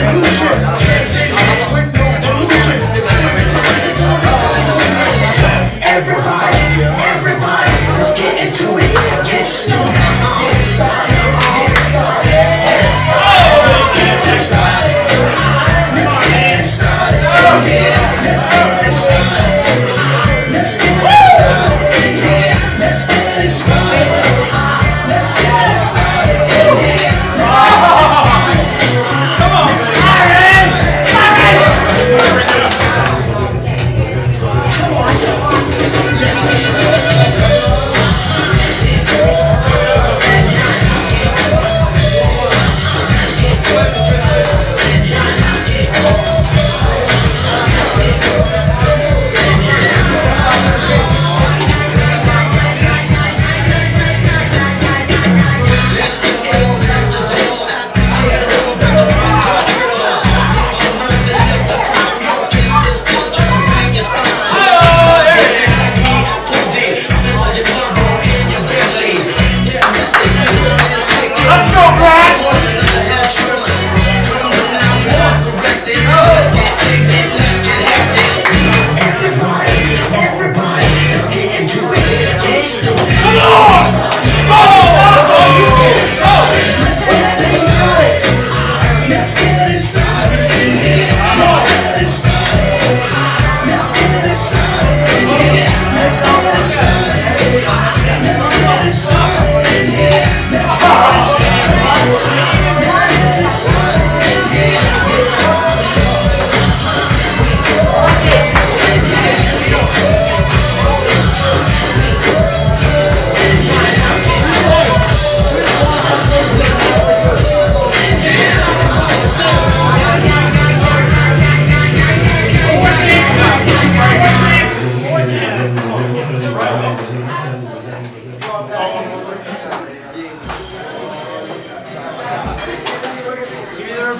Yeah. shit.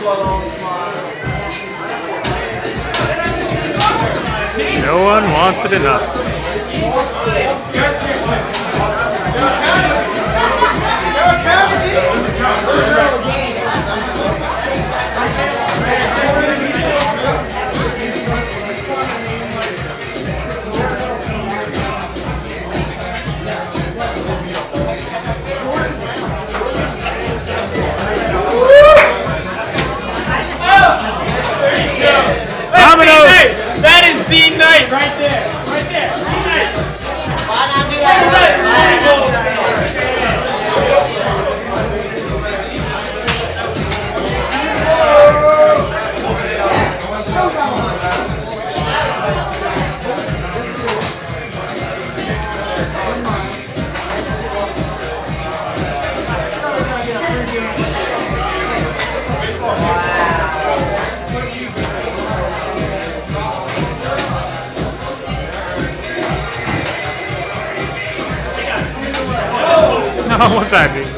No one wants it enough. Magazine night right there. 我转给你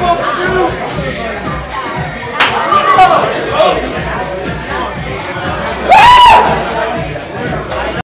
Vamos,